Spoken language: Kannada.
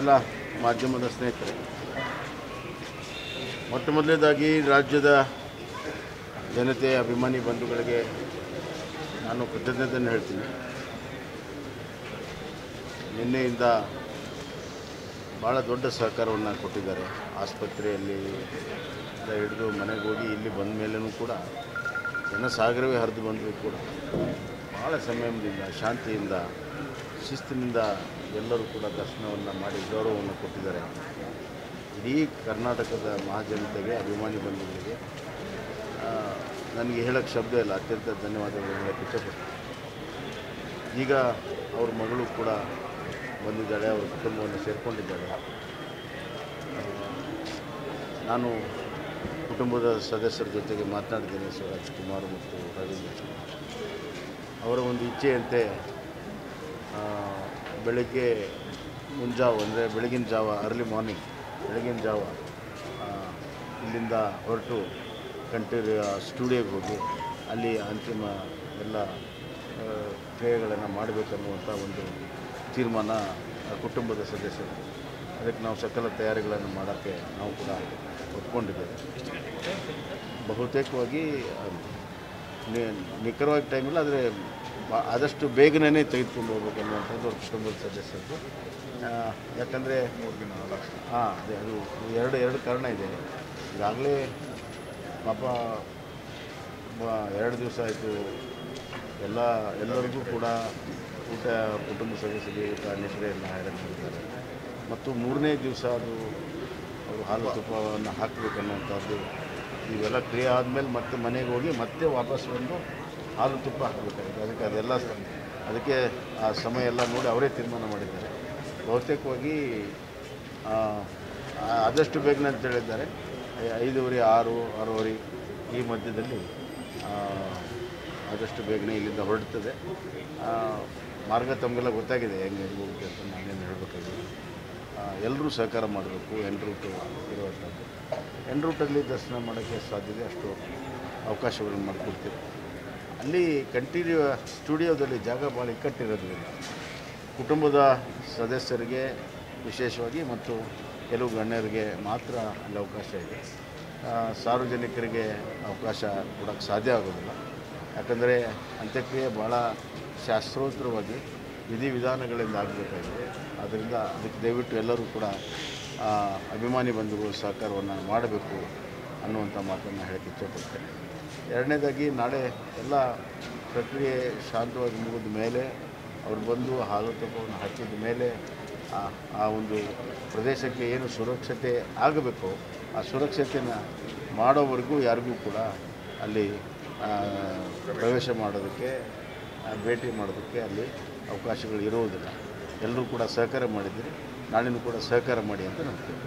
ಎಲ್ಲ ಮಾಧ್ಯಮದ ಸ್ನೇಹಿತರೆ, ಮೊಟ್ಟ ಮೊದಲನೇದಾಗಿ ರಾಜ್ಯದ ಜನತೆ ಅಭಿಮಾನಿ ಬಂಧುಗಳಿಗೆ ನಾನು ಕೃತಜ್ಞತೆಯನ್ನು ಹೇಳ್ತೀನಿ. ನಿನ್ನೆಯಿಂದ ಭಾಳ ದೊಡ್ಡ ಸಹಕಾರವನ್ನು ಕೊಟ್ಟಿದ್ದಾರೆ ಆಸ್ಪತ್ರೆಯಲ್ಲಿ ಹಿಡಿದು ಮನೆಗೆ ಹೋಗಿ ಇಲ್ಲಿ ಬಂದ ಮೇಲೂ ಕೂಡ, ಜನಸಾಗರವೇ ಹರಿದು ಬಂದರೂ ಕೂಡ. ಭಾಳ ಸಂಯಮದಿಂದ ಶಾಂತಿಯಿಂದ, ಶಿಸ್ತಿನಿಂದ ಎಲ್ಲರೂ ಕೂಡ ದರ್ಶನವನ್ನು ಮಾಡಿ ಗೌರವವನ್ನು ಕೊಟ್ಟಿದ್ದಾರೆ. ಇಡೀ ಕರ್ನಾಟಕದ ಮಹಾಜನತೆಗೆ, ಅಭಿಮಾನಿ ಬಂಧುಗಳಿಗೆ ನನಗೆ ಹೇಳೋಕ್ಕೆ ಶಬ್ದ ಇಲ್ಲ. ಅತ್ಯಂತ ಧನ್ಯವಾದಗಳು ಹೇಳೋಕ್ಕೆ ಇಷ್ಟಪಡ್ತೀನಿ. ಈಗ ಅವ್ರ ಮಗಳು ಕೂಡ ಬಂದಿದ್ದಾಳೆ, ಅವ್ರ ಕುಟುಂಬವನ್ನು ಸೇರಿಕೊಂಡಿದ್ದಾಳೆ. ನಾನು ಕುಟುಂಬದ ಸದಸ್ಯರ ಜೊತೆಗೆ ಮಾತನಾಡಿದ್ದೇನೆ ಶಿವರಾಜ್ ಕುಮಾರ್ ಮತ್ತು ರವೀಂದ್ರ ಅವರ ಒಂದು ಇಚ್ಛೆಯಂತೆ ಬೆಳಗ್ಗೆ ಮುಂಜಾವು ಅಂದರೆ ಬೆಳಗಿನ ಜಾವ ಅರ್ಲಿ ಮಾರ್ನಿಂಗ್ ಬೆಳಗಿನ ಜಾವ ಇಲ್ಲಿಂದ ಹೊರಟು ಕಂಠೀರ ಸ್ಟುಡಿಯೋಗೆ ಹೋಗಿ ಅಲ್ಲಿ ಅಂತಿಮ ಎಲ್ಲ ಕ್ರಿಯೆಗಳನ್ನು ಮಾಡಬೇಕನ್ನುವಂಥ ಒಂದು ತೀರ್ಮಾನ ಕುಟುಂಬದ ಸದಸ್ಯರು. ಅದಕ್ಕೆ ನಾವು ಸಕಲ ತಯಾರಿಗಳನ್ನು ಮಾಡೋಕ್ಕೆ ನಾವು ಕೂಡ ಒಪ್ಕೊಂಡಿದ್ದೇವೆ. ಬಹುತೇಕವಾಗಿ ನಿಖರವಾಗಿ ಟೈಮಿಲ್ಲ ಆದರೆ ಆದಷ್ಟು ಬೇಗನೆ ತೆಗೆದುಕೊಂಡು ಹೋಗ್ಬೇಕು ಅನ್ನುವಂಥದ್ದು ಕುಟುಂಬದ ಸದಸ್ಯರದ್ದು ಯಾಕಂದರೆ ಹಾಂ, ಅದೇ, ಅದು ಎರಡು ಎರಡು ಕಾರಣ ಇದೆ. ಈಗಾಗಲೇ ಪಾಪ ಎರಡು ದಿವಸ ಆಯಿತು. ಎಲ್ಲ, ಎಲ್ಲರಿಗೂ ಕೂಡ ಊಟ, ಕುಟುಂಬ ಸದಸ್ಯರಿಗೆ ಊಟ ನಿದ್ರೆಯನ್ನು ಹೈರಾಣ ಮಾಡಿದ್ದಾರೆ. ಮತ್ತು ಮೂರನೇ ದಿವಸ ಅದು ಅವರು ಹಾಲು ತುಪ್ಪವನ್ನು ಹಾಕಬೇಕನ್ನುವಂಥದ್ದು, ಇವೆಲ್ಲ ಕ್ರಿಯೆ ಆದಮೇಲೆ ಮತ್ತೆ ಮನೆಗೆ ಹೋಗಿ ಮತ್ತೆ ವಾಪಸ್ ಬಂದು ಹಾಲು ತುಪ್ಪ ಹಾಕಬೇಕಾಗಿದೆ ಅದಕ್ಕೆ ಅದೆಲ್ಲ ಅದಕ್ಕೆ ಆ ಸಮಯ ಎಲ್ಲ ನೋಡಿ ಅವರೇ ತೀರ್ಮಾನ ಮಾಡಿದ್ದಾರೆ. ಬಹುತೇಕವಾಗಿ ಆದಷ್ಟು ಬೇಗನೆ ಅಂತ ಹೇಳಿದ್ದಾರೆ. ಐದೂವರೆ, ಆರು, ಆರೂವರೆ ಈ ಮಧ್ಯದಲ್ಲಿ ಆದಷ್ಟು ಬೇಗನೆ ಇಲ್ಲಿಂದ ಹೊರಡ್ತದೆ. ಮಾರ್ಗ ತಮಗೆಲ್ಲ ಗೊತ್ತಾಗಿದೆ ಹೆಂಗೆ ಹೆಂಗೆ ಹೋಗುತ್ತೆ ಅಂತ ನಾನೇನು ಹೇಳಬೇಕಾಗಿದೆ ಎಲ್ಲರೂ ಸಹಕಾರ ಮಾಡಬೇಕು, ಎನ್ ರೂಟು ಇರುವಂಥದ್ದು ಎನ್ ರೂಟಲ್ಲಿ ದರ್ಶನ ಮಾಡೋಕ್ಕೆ ಸಾಧ್ಯತೆ ಅಷ್ಟು ಅವಕಾಶಗಳನ್ನು ಮಾಡಿಕೊಡ್ತೀವಿ. ಅಲ್ಲಿ ಕಂಟಿನ್ಯೂ ಸ್ಟುಡಿಯೋದಲ್ಲಿ ಜಾಗ ಭಾಳ ಇಕ್ಕಟ್ಟಿರೋದ್ರಿಂದ ಕುಟುಂಬದ ಸದಸ್ಯರಿಗೆ ವಿಶೇಷವಾಗಿ ಮತ್ತು ಕೆಲವು ಗಣ್ಯರಿಗೆ ಮಾತ್ರ ಅಲ್ಲಿ ಅವಕಾಶ ಇದೆ. ಸಾರ್ವಜನಿಕರಿಗೆ ಅವಕಾಶ ಕೊಡೋಕ್ಕೆ ಸಾಧ್ಯ ಆಗೋದಿಲ್ಲ. ಯಾಕಂದರೆ ಅಂತ್ಯಕ್ರಿಯೆ ಭಾಳ ಶಾಸ್ತ್ರೋತ್ತರವಾಗಿ ವಿಧಿವಿಧಾನಗಳಿಂದ ಆಗಬೇಕಾಗಿದೆ. ಆದ್ದರಿಂದ ಅದಕ್ಕೆ ದಯವಿಟ್ಟು ಎಲ್ಲರೂ ಕೂಡ ಅಭಿಮಾನಿ ಬಂಧುಗಳು ಸಹಕಾರವನ್ನು ಮಾಡಬೇಕು ಅನ್ನುವಂಥ ಮಾತನ್ನು ಹೇಳಕ್ಕೆ ಇಚ್ಛೆಪಡ್ತೇನೆ ಎರಡನೇದಾಗಿ ನಾಳೆ ಎಲ್ಲ ಪ್ರಕ್ರಿಯೆ ಶಾಂತವಾಗಿ ಮುಗಿದ ಮೇಲೆ ಅವ್ರು ಬಂದು ಹಾಲು ತುಪ್ಪವನ್ನು ಹಾಕಿದ ಮೇಲೆ ಆ ಒಂದು ಪ್ರದೇಶಕ್ಕೆ ಏನು ಸುರಕ್ಷತೆ ಆಗಬೇಕು, ಆ ಸುರಕ್ಷತೆನ ಮಾಡೋವರೆಗೂ ಯಾರಿಗೂ ಕೂಡ ಅಲ್ಲಿ ಪ್ರವೇಶ ಮಾಡೋದಕ್ಕೆ ಭೇಟಿ ಮಾಡೋದಕ್ಕೆ ಅಲ್ಲಿ ಅವಕಾಶಗಳು ಇರುವುದಿಲ್ಲ. ಎಲ್ಲರೂ ಕೂಡ ಸಹಕಾರ ಮಾಡಿದ್ದೀರಿ. ನಾಳಿನೂ ಕೂಡ ಸಹಕಾರ ಮಾಡಿ ಅಂತ ನಂಬ್ತೀನಿ.